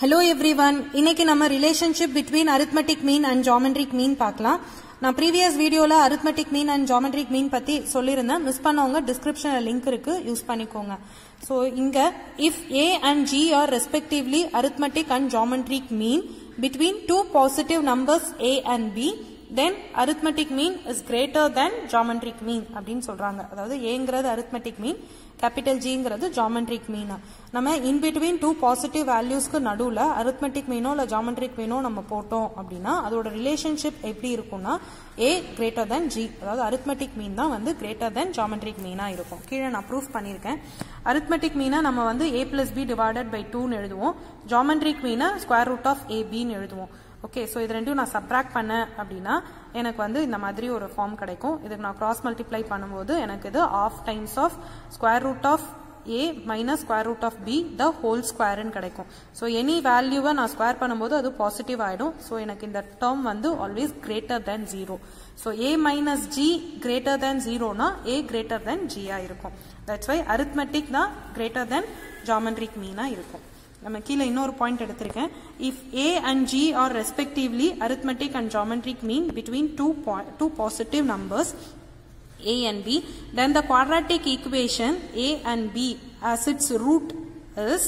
Hello every one இன்னைக்கு நம்ம relationship between arithmetic mean and geometric mean பார்க்கலாம். நான் ப்ரீவியஸ் வீடியோல arithmetic mean and geometric mean பத்தி சொல்லியிருந்தேன். மிஸ் பண்ணவங்க டிஸ்கிரிப்ஷனில் லிங்க் இருக்கு. யூஸ் பண்ணிக்கோங்க. ஸோ இங்க if A and G are respectively arithmetic and geometric mean between two positive numbers A and B then arithmetic mean is greater than geometric mean அப்படின்னு சொல்றாங்க. அதாவது ஏங்கிறது அரித்மெட்டிக் மீன் கேபிட்டல் ஜிங்கிறது geometric mean நம்ம in between two positive வேல்யூஸ்க்கு நடுவில் arithmetic மீனோ இல்லை geometric மீனோ நம்ம போட்டோம் அப்படின்னா அதோட ரிலேஷன்ஷிப் எப்படி இருக்கும்னா ஏ கிரேட்டர் தென் ஜி அதாவது அரித்மெட்டிக் மீன் தான் வந்து கிரேட்டர் தென் ஜாமெண்ட்ரிக் மீனாக இருக்கும். கீழே நான் ப்ரூஃப் பண்ணியிருக்கேன். அரித்மெட்டிக் மீனை நம்ம வந்து A plus B divided by டூன்னு எழுதுவோம். ஜாமெண்ட்ரிக் மீனை ஸ்கொயர் ரூட் ஆஃப் ஏபின்னு எழுதுவோம். ஓகே ஸோ இது ரெண்டும் நான் சப்ராக்ட் பண்ணேன் அப்படின்னா எனக்கு வந்து இந்த மாதிரி ஒரு ஃபார்ம் கிடைக்கும். இதுக்கு நான் கிராஸ் மல்டிப்ளை பண்ணும்போது எனக்கு இது half times of square root of A minus square root of B the whole ஸ்கொயர்னு கிடைக்கும். ஸோ எனி வேல்யூவை நான் ஸ்கொயர் பண்ணும்போது அது பாசிட்டிவ் ஆகிடும் ஸோ எனக்கு இந்த டேர்ம் வந்து always greater than zero so A minus G greater than ஜீரோனா A greater than ஜியாக இருக்கும். தட்ஸ் வை அரித்மெட்டிக் தான் கிரேட்டர் தென் ஜாமெண்ட்ரிக் மீனாக இருக்கும். நம்ம கீழே இன்னொரு பாயிண்ட் எடுத்திருக்கேன் if A and G are respectively arithmetic and geometric mean between two two positive numbers a and b then the quadratic equation a and b as its root is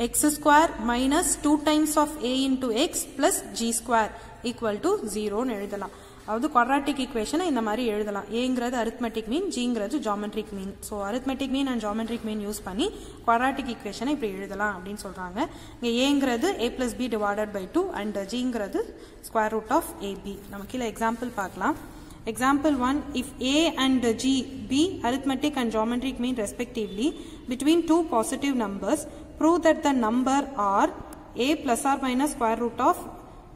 x square minus 2 times of a into x plus g square Equal to ஜீரோன்னு எழுதலாம் அதாவது quadratic ஈக்குவேஷனை இந்த மாதிரி எழுதலாம் ஏங்கிறது arithmetic mean ஜிங்கிறது geometric mean so arithmetic mean and geometric mean use பண்ணி quadratic ஈக்குவேஷனை இப்படி எழுதலாம் அப்படின்னு சொல்கிறாங்க இங்கே ஏங்கிறது A plus B divided by two and ஜிங்கிறது square root of AB நம்ம கீழே எக்ஸாம்பிள் பார்க்கலாம் example one if A and G be arithmetic and geometric mean respectively between two positive numbers, prove that the number are A plus or minus square root of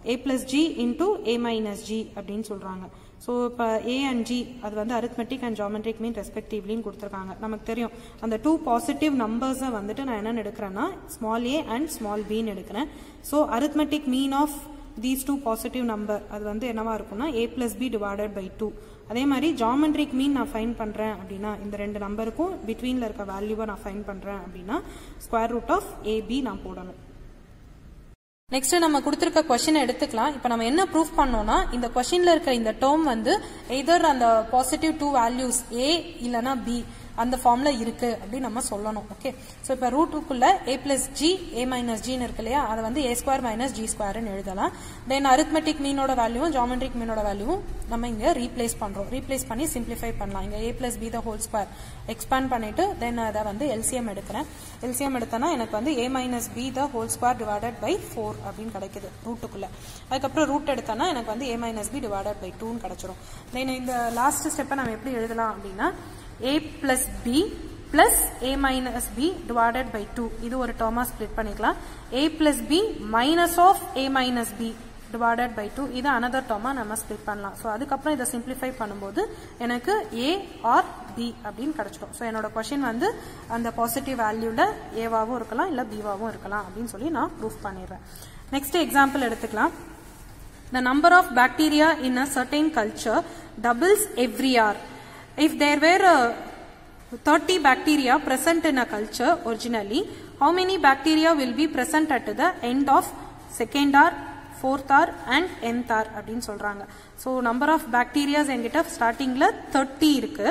A plus G into A minus G அப்படின்னு சொல்கிறாங்க so இப்போ A and G அது வந்து arithmetic and geometric mean ரெஸ்பெக்டிவ்லின்னு கொடுத்துருக்காங்க. நமக்கு தெரியும். அந்த டூ பாசிட்டிவ் நம்பர்ஸை வந்துட்டு நான் என்னென்னு எடுக்கிறேன்னா ஸ்மால் ஏ அண்ட் ஸ்மால் பின்னு எடுக்கிறேன். So arithmetic mean of these two positive number அது வந்து என்னவா இருக்கும்னா ஏ plus B divided by two அதே மாதிரி ஜாமெட்ரிக் மீன் நான் ஃபைன் பண்ணுறேன் அப்படின்னா இந்த ரெண்டு நம்பருக்கும் பிட்வீனில் இருக்க வேல்யூவை நான் ஃபைன் பண்ணுறேன் அப்படின்னா ஸ்கொயர் ரூட் ஆஃப் ஏபி நான் போடணும். நெக்ஸ்ட் நம்ம கொடுத்துருக்க கொஸ்டின் எடுத்துக்கலாம். இப்போ நம்ம என்ன ப்ரூஃப் பண்ணோம்னா இந்த கொஸ்டின்ல இருக்க இந்த டேர்ம் வந்து எதர் அந்த பாசிட்டிவ் டூ வேல்யூஸ் ஏ இல்லனா பி அந்த ஃபார்ம்ல இருக்கு அப்படின்னு நம்ம சொல்லணும் ஓகே ஸோ இப்போ ரூட்டுக்குள்ளே A plus G A minus ஜின்னு இருக்கு இல்லையா? அதை வந்து ஏ ஸ்கொயர் மைனஸ் ஜி ஸ்கொயர்னு எழுதலாம். தென் அரித்மெட்டிக் மீனோட வேல்யூவும் ஜாமெட்ரிக் மீனோட வேல்யூவும் நம்ம இங்க ரீப்ளேஸ் பண்றோம். ரீப்ளேஸ் பண்ணி சிம்பிளிஃபை பண்ணலாம். இங்க A plus B the whole square expand பண்ணிட்டு தென் அதை வந்து எல்சிஎம் எடுக்கிறேன். எல்சிஎம் எடுத்தேன்னா எனக்கு வந்து A minus B the whole square divided by four அப்படின்னு கிடைக்குது ரூட்டுக்குள்ள அதுக்கப்புறம் ரூட் எடுத்தேன்னா எனக்கு வந்து A minus B divided by டூன்னு கிடைச்சிரும். தென் இந்த லாஸ்ட் ஸ்டெப்பை நம்ம எப்படி எழுதலாம் அப்படின்னா A plus B plus A minus B divided by 2 இது ஒரு டேர்மா ஸ்ப்ளிட் பண்ணிக்கலாம். A plus B minus of A minus B divided by 2 இது அனதர் டேர்மா நம்ம ஸ்ப்ளிட் பண்ணலாம். ஸோ அதுக்கப்புறம் இதை சிம்பிளிஃபை பண்ணும்போது எனக்கு a or b அப்படின்னு கிடைச்சிடும். ஸோ என்னோட கொஷின் வந்து அந்த பாசிட்டிவ் வேல்யூல ஏவாவும் இருக்கலாம் இல்லை பிவாவும் இருக்கலாம் அப்படின்னு சொல்லி நான் ப்ரூஃப் பண்ணிடுறேன். நெக்ஸ்ட் எக்ஸாம்பிள் எடுத்துக்கலாம். The number of bacteria in a certain culture doubles every hour If there were uh, 30 bacteria present in a culture originally, how many bacteria will be present at the end of second hour, fourth hour and nth hour அப்படின்னு சொல்றாங்க so number of bacterias என்கிட்ட ஸ்டார்டிங்கில் thirty இருக்கு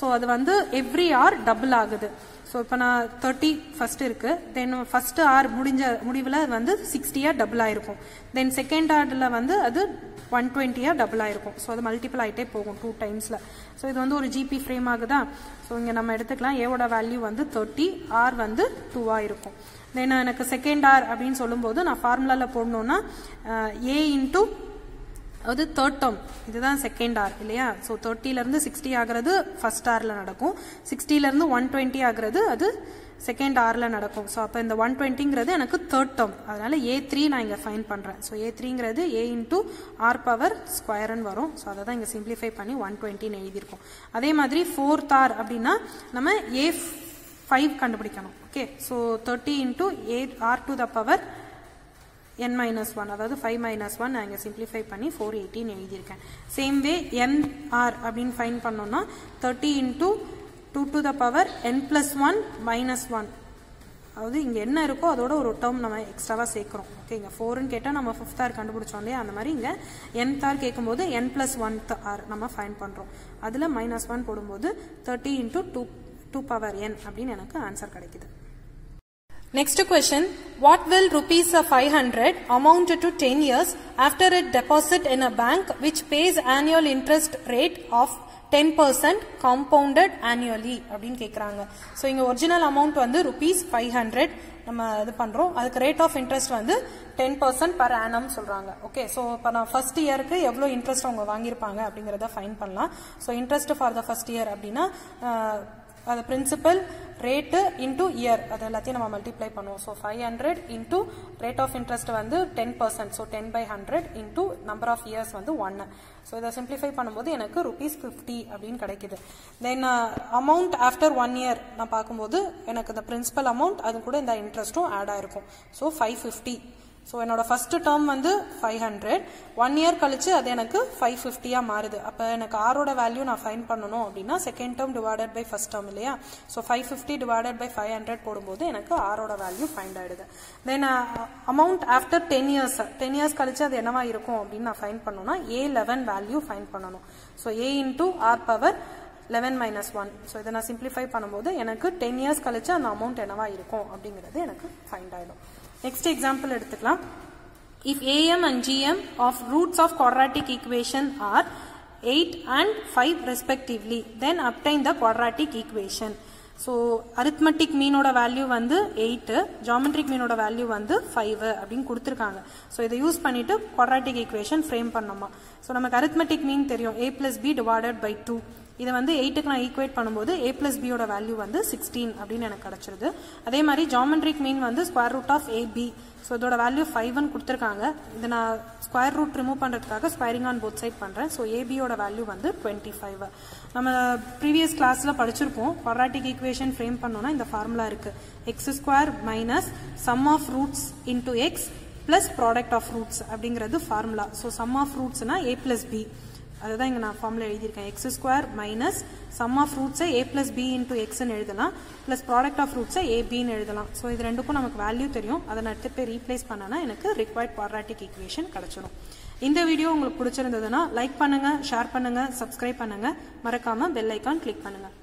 so அது வந்து every hour double ஆகுது. So இப்போ நான் தேர்ட்டி ஃபர்ஸ்ட் இருக்கு. தென் ஃபர்ஸ்ட் ஆர் முடிஞ்ச முடிவில் வந்து சிக்ஸ்டியாக டபுள் ஆயிருக்கும். தென் செகண்ட் ஆர்டில் வந்து அது ஒன் டுவெண்ட்டியாக டபுள் ஆயிருக்கும். ஸோ அது மல்டிபிள் ஆகிட்டே போகும் டூ டைம்ஸில் ஸோ இது வந்து ஒரு ஜிபி ஃப்ரேம் ஆகுதா? ஸோ இங்கே நம்ம எடுத்துக்கலாம். ஏவோட வேல்யூ வந்து தேர்ட்டி ஆர் வந்து டூவாக இருக்கும். தென் எனக்கு செகண்ட் ஆர் அப்படின்னு சொல்லும்போது நான் ஃபார்முலாவில் போடணுன்னா ஏ இன்டூ அது தேர்ட் டேர்ம் இதுதான் செகண்ட் ஆர் இல்லையா? ஸோ தேர்ட்டிலேருந்து சிக்ஸ்டி ஆகிறது ஃபர்ஸ்ட் ஆரில் நடக்கும். சிக்ஸ்டிலேருந்து ஒன் டுவெண்ட்டி ஆகிறது அது செகண்ட் ஆரில் நடக்கும். ஸோ அப்போ இந்த ஒன் டுவெண்ட்டிங்கிறது எனக்கு தேர்ட் டேர்ம் அதனால் ஏ த்ரீ நான் இங்கே ஃபைன் பண்ணுறேன் ஸோ ஏ த்ரீங்கிறது ஏ இன்ட்டு ஆர் பவர் ஸ்கொயர்னு வரும். ஸோ அதை தான் இங்கே சிம்பிளிஃபை பண்ணி ஒன் டுவெண்ட்டின்னு எழுதியிருக்கோம். அதே மாதிரி ஃபோர்த் ஆர் அப்படின்னா நம்ம ஏ ஃபைவ் கண்டுபிடிக்கணும். Okay so thirty into A R to the power N minus one அதாவது ஃபைவ் மைனஸ் ஒன் நான் இங்கே சிம்பிளிஃபை பண்ணி ஃபோர் எயிட்டின்னு எழுதியிருக்கேன். சேம் வே என்ஆர் அப்படின்னு ஃபைன் பண்ணோம்னா thirty into two to the power N plus one minus one அதாவது இங்கே என்ன இருக்கோ அதோட ஒரு டேர்ம் நம்ம எக்ஸ்ட்ராவாக சேர்க்குறோம். ஓகே இங்கே ஃபோர்னு கேட்டால் நம்ம ஃபிஃப்த் ஆர் கண்டுபிடிச்சோம் இல்லையா? அந்த மாதிரி இங்கே nth ஆர் கேட்கும்போது என் ப்ளஸ் ஒன்த் ஆர் நம்ம ஃபைன் பண்ணுறோம் அதில் மைனஸ் ஒன் போடும்போது thirty into two two power N அப்படின்னு எனக்கு ஆன்சர் கிடைக்குது. Next question. What will rupees five 500 amount to 10 years after a deposit in a bank which pays annual interest rate of ten percent compounded annually அப்படின்னு கேட்குறாங்க so இங்கே original amount வந்து rupees five hundred நம்ம இது பண்ணுறோம் அதுக்கு rate of interest வந்து ten percent per annum சொல்கிறாங்க ஓகே ஸோ இப்போ நான் ஃபர்ஸ்ட் இயருக்கு எவ்வளோ இன்ட்ரெஸ்ட் அவங்க வாங்கியிருப்பாங்க அப்படிங்கிறத ஃபைன் பண்ணலாம். So interest for the first year அப்படின்னா அது பிரின்சிபல் ரேட்டு இன்டூ இயர் அது எல்லாத்தையும் நம்ம மல்டிப்ளை பண்ணுவோம். So five hundred into rate of interest வந்து ten percent so ten by hundred into number of years வந்து ஒன்று ஸோ இதை சிம்பிளிஃபை பண்ணும்போது எனக்கு ருபீஸ் ஃபிஃப்டி அப்படின்னு கிடைக்குது. Then amount after one year நான் பார்க்கும்போது எனக்கு இந்த பிரின்சிபல் அமௌண்ட் அது கூட இந்த இன்ட்ரெஸ்ட்டும் ஆட் ஆயிருக்கும். ஸோ ஃபைவ் ஃபிஃப்டி ஸோ என்னோட ஃபர்ஸ்ட் டேர்ம் வந்து ஃபைவ் ஹண்ட்ரட் ஒன் இயர் கழிச்சு அது எனக்கு ஃபைவ் ஃபிஃப்டியாக மாறுது. அப்போ எனக்கு ஆரோட வேல்யூ நான் ஃபைன் பண்ணணும் அப்படின்னா second term divided by first term இல்லையா? So five fifty divided by five hundred போடும்போது எனக்கு ஆரோட வேல்யூ ஃபைண்ட் ஆகிடுது then amount after ten years ten years கழிச்சு அது என்னவா இருக்கும் அப்படின்னு நான் ஃபைன் பண்ணணும்னா ஏ லெவன் வேல்யூ ஃபைன் பண்ணணும். So A into R power eleven minus one so இதை நான் சிம்பிளிஃபை பண்ணும்போது எனக்கு டென் இயர்ஸ் கழிச்சு அந்த அமௌண்ட் என்னவா இருக்கும் அப்படிங்கிறது எனக்கு ஃபைண்ட் ஆகிடும் நெக்ஸ்ட் எக்ஸாம்பிள் எடுத்துக்கலாம். If AM and GM of roots of quadratic equation are eight and five respectively then obtain the quadratic equation so arithmetic மீனோட வேல்யூ வந்து எயிட்டு ஜாமெட்ரிக் மீனோட வேல்யூ வந்து ஃபைவ் அப்படின்னு கொடுத்துருக்காங்க. ஸோ இதை யூஸ் பண்ணிட்டு குவாட்ராட்டிக் ஈக்குவேஷன் ஃப்ரேம் பண்ணோமா. So நமக்கு அரித்மெட்டிக் மீன் தெரியும். A plus B divided by two இதை வந்து எயிட்டுக்கு நான் ஈக்குவேட் பண்ணும்போது ஏ பிளஸ் பியோட வேல்யூ வந்து சிக்ஸ்டீன் அப்படின்னு எனக்கு கிடச்சிருது. அதே மாதிரி ஜாமெண்ட்ரிக் மீன் வந்து square root of AB so இதோட வேல்யூ ஃபைவ்னு கொடுத்துருக்காங்க. இதை நான் ஸ்கொயர் ரூட் ரிமூவ் பண்ணுறதுக்காக ஸ்கொயரிங் ஆன் போத் சைட் பண்ணுறேன் ஸோ ஏபியோட வேல்யூ வந்து டுவெண்ட்டி ஃபைவ் நம்ம ப்ரீவியஸ் கிளாஸில் படிச்சிருப்போம். குவாட்ராட்டிக் ஈக்குவேஷன் ஃப்ரேம் பண்ணோன்னா இந்த ஃபார்முலா இருக்குது X square minus sum of roots into X plus product of roots அப்படிங்கிறது ஃபார்முலா ஸோ சம் ஆஃப் ரூட்ஸ்னா ஏ பிளஸ் பி அதுதான் இங்கே நான் ஃபார்முலா எழுதியிருக்கேன். X square minus sum of ரூட்ஸை A plus B into எக்ஸ்ன்னு எழுதலாம். ப்ளஸ் ப்ராடக்ட் ஆஃப் ரூட்ஸை A பின்னு எழுதலாம். ஸோ இது ரெண்டுக்கும் நமக்கு வேல்யூ தெரியும். அதை நான் எடுத்து போய் ரீப்ளேஸ் பண்ணனா எனக்கு ரிக்வயர்ட் குவாட்ராட்டிக் ஈக்குவேஷன் கிடச்சிடும் இந்த வீடியோ உங்களுக்கு பிடிச்சிருந்ததுன்னா லைக் பண்ணுங்கள் ஷேர் பண்ணுங்க சப்ஸ்கிரைப் பண்ணுங்கள் மறக்காமல் பெல் ஐக்கான் கிளிக் பண்ணுங்கள்